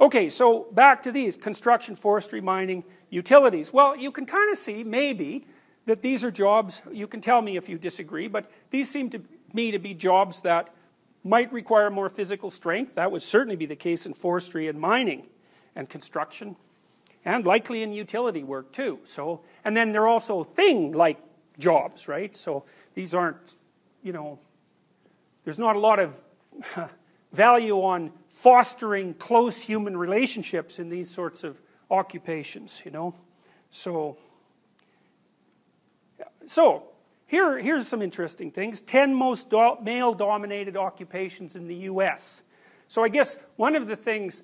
Okay, so back to these construction, forestry, mining, utilities. Well, you can kind of see, maybe, that these are jobs, you can tell me if you disagree, but these seem to me to be jobs that might require more physical strength. That would certainly be the case in forestry and mining and construction, and likely in utility work too. So, and then they're also thing-like jobs, right? So these aren't, you know, there's not a lot of value on fostering close human relationships in these sorts of occupations, you know. So, so here, here's some interesting things. 10 most do male-dominated occupations in the U.S. So I guess one of the things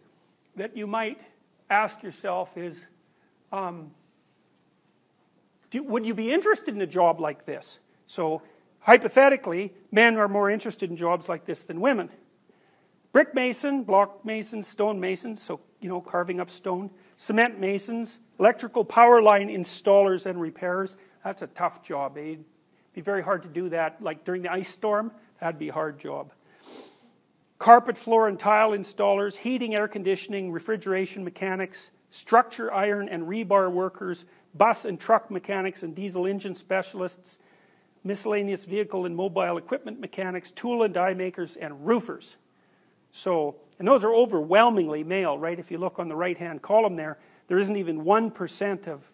that you might ask yourself is, um, do, would you be interested in a job like this? So hypothetically, men are more interested in jobs like this than women. Brick mason, block mason, stone mason, so, you know, carving up stone. Cement masons, electrical power line installers and repairers. That's a tough job, eh? It'd be very hard to do that. Like during the ice storm, that'd be a hard job. Carpet, floor, and tile installers, heating, air conditioning, refrigeration mechanics, structure, iron, and rebar workers, bus and truck mechanics and diesel engine specialists, miscellaneous vehicle and mobile equipment mechanics, tool and die makers, and roofers. So, and those are overwhelmingly male, right? If you look on the right hand column there, there isn't even 1% of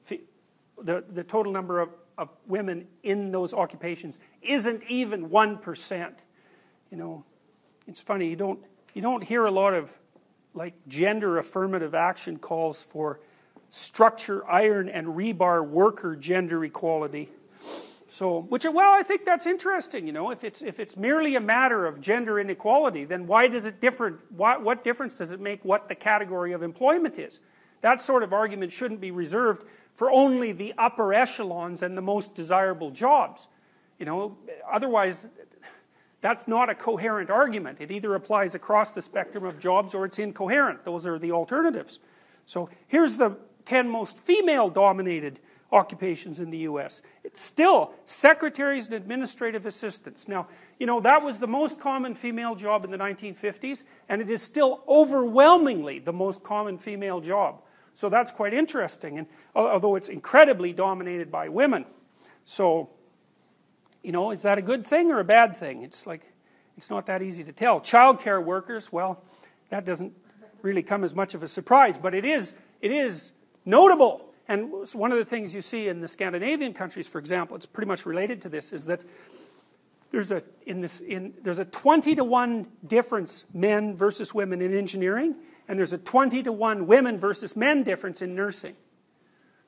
the, the total number of, of women in those occupations isn't even 1%. You know, it's funny, you don't, you don't hear a lot of like gender affirmative action calls for structure, iron, and rebar worker gender equality. So, which, well, I think that's interesting, you know, if it's, if it's merely a matter of gender inequality, then why does it differ, what, what difference does it make what the category of employment is? That sort of argument shouldn't be reserved for only the upper echelons and the most desirable jobs. You know, otherwise, that's not a coherent argument. It either applies across the spectrum of jobs or it's incoherent. Those are the alternatives. So here's the 10 most female dominated occupations in the US. It's still secretaries and administrative assistants. Now, you know, that was the most common female job in the 1950s, and it is still overwhelmingly the most common female job. So that's quite interesting, and uh, although it's incredibly dominated by women. So, you know, is that a good thing or a bad thing? It's like, it's not that easy to tell. Childcare workers, well, that doesn't really come as much of a surprise, but it is, it is notable. And one of the things you see in the Scandinavian countries, for example, it's pretty much related to this, is that there's a, in this, in, there's a 20 to 1 difference men versus women in engineering, and there's a 20 to 1 women versus men difference in nursing.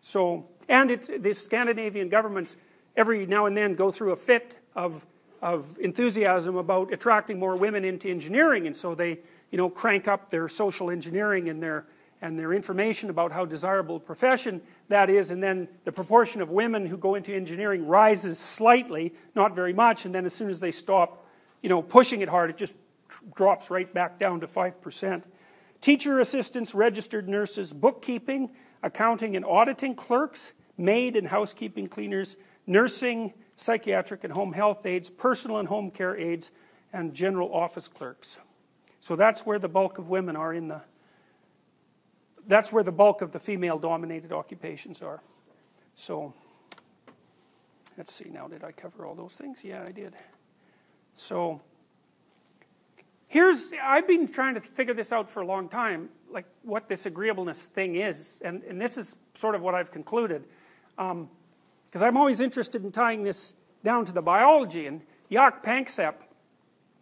So, and it's, the Scandinavian governments every now and then go through a fit of, of enthusiasm about attracting more women into engineering, and so they, you know, crank up their social engineering and their and their information about how desirable a profession that is, and then the proportion of women who go into engineering rises slightly, not very much, and then as soon as they stop, you know, pushing it hard, it just drops right back down to 5%. Teacher assistants, registered nurses, bookkeeping, accounting and auditing clerks, maid and housekeeping cleaners, nursing, psychiatric and home health aides, personal and home care aides, and general office clerks. So that's where the bulk of women are in the that's where the bulk of the female dominated occupations are. So, let's see now, did I cover all those things? Yeah, I did. So, here's, I've been trying to figure this out for a long time, like what this agreeableness thing is, and, and this is sort of what I've concluded. Because um, I'm always interested in tying this down to the biology, and Jaak Panksepp,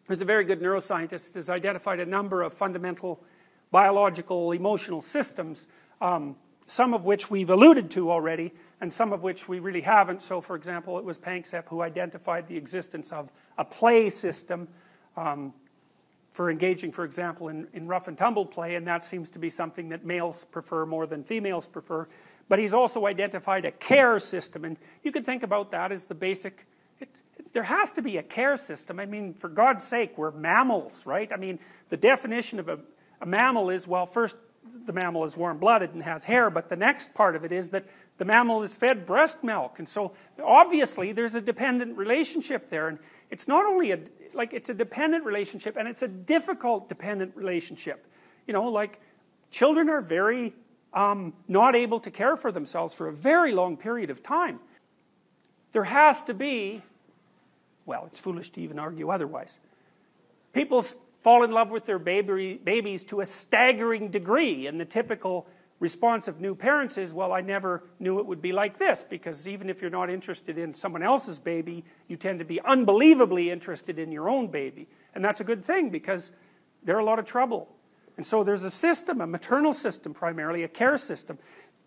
who's a very good neuroscientist, has identified a number of fundamental biological emotional systems, um, some of which we've alluded to already, and some of which we really haven't. So, for example, it was Panksepp who identified the existence of a play system um, for engaging, for example, in, in rough and tumble play, and that seems to be something that males prefer more than females prefer. But he's also identified a care system, and you could think about that as the basic. It, it, there has to be a care system. I mean, for God's sake, we're mammals, right? I mean, the definition of a a mammal is, well, first, the mammal is warm blooded and has hair, but the next part of it is that the mammal is fed breast milk. And so, obviously, there's a dependent relationship there. And it's not only a, like, it's a dependent relationship, and it's a difficult dependent relationship. You know, like, children are very um, not able to care for themselves for a very long period of time. There has to be, well, it's foolish to even argue otherwise. People fall in love with their baby, babies to a staggering degree, and the typical response of new parents is, well, I never knew it would be like this, because even if you're not interested in someone else's baby, you tend to be unbelievably interested in your own baby. And that's a good thing, because they're a lot of trouble. And so there's a system, a maternal system primarily, a care system.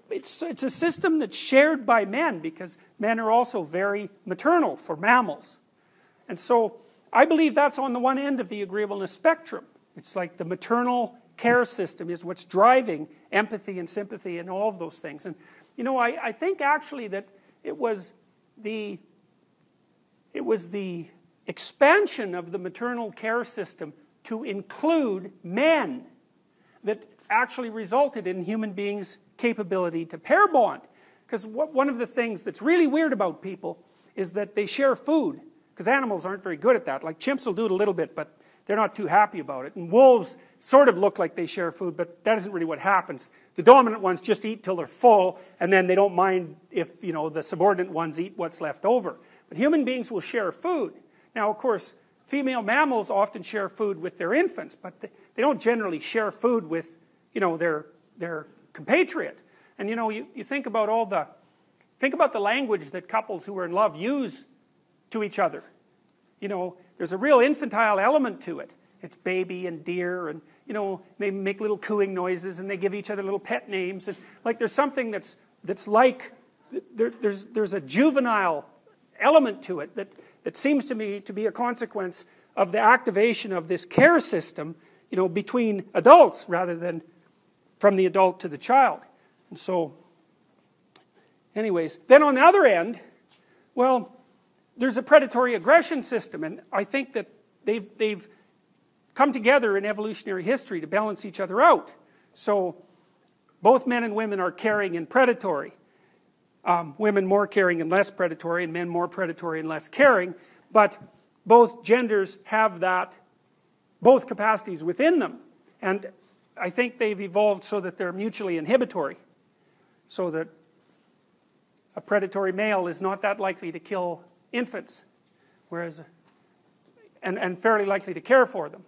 It's, it's a system that's shared by men because men are also very maternal for mammals. And so I believe that's on the one end of the agreeableness spectrum. It's like the maternal care system is what's driving empathy and sympathy and all of those things. And, you know, I, I think actually that it was the it was the expansion of the maternal care system to include men that actually resulted in human beings' capability to pair bond. Because one of the things that's really weird about people is that they share food, because animals aren't very good at that. Like chimps will do it a little bit, but they're not too happy about it. And wolves sort of look like they share food, but that isn't really what happens. The dominant ones just eat till they're full, and then they don't mind if you know the subordinate ones eat what's left over. But human beings will share food. Now, of course, female mammals often share food with their infants, but they, don't generally share food with, you know, their, their compatriot. And you know, you, you think about all the, think about the language that couples who are in love use to each other. You know, there's a real infantile element to it. It's baby and dear, and you know, they make little cooing noises and they give each other little pet names. And like there's something that's, that's like, there, there's, there's a juvenile element to it that, that seems to me to be a consequence of the activation of this care system you know, between adults rather than from the adult to the child. And so, anyways, then on the other end, well, there's a predatory aggression system, and I think that they've, they've come together in evolutionary history to balance each other out. So, both men and women are caring and predatory. Um, women more caring and less predatory, and men more predatory and less caring. But both genders have that both capacities within them. And I think they've evolved so that they're mutually inhibitory. So that a predatory male is not that likely to kill infants, whereas, and, and fairly likely to care for them.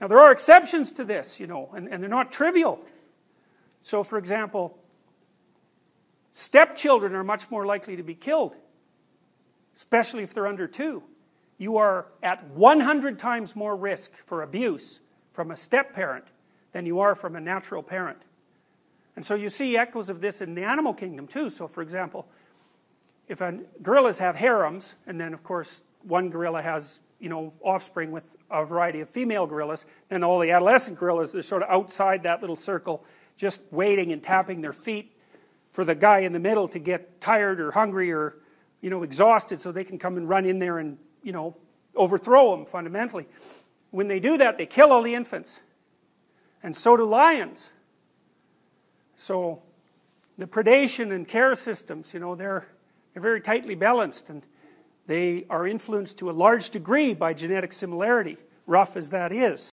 Now, there are exceptions to this, you know, and, and they're not trivial. So, for example, stepchildren are much more likely to be killed, especially if they're under two you are at 100 times more risk for abuse from a step parent than you are from a natural parent. And so you see echoes of this in the animal kingdom too. So, for example, if gorillas have harems, and then of course one gorilla has you know offspring with a variety of female gorillas, then all the adolescent gorillas are sort of outside that little circle, just waiting and tapping their feet for the guy in the middle to get tired or hungry or you know exhausted, so they can come and run in there and you know, overthrow them fundamentally. When they do that, they kill all the infants. And so do lions. So the predation and care systems, you know, they're, they're very tightly balanced and they are influenced to a large degree by genetic similarity, rough as that is.